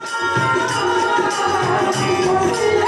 Oh,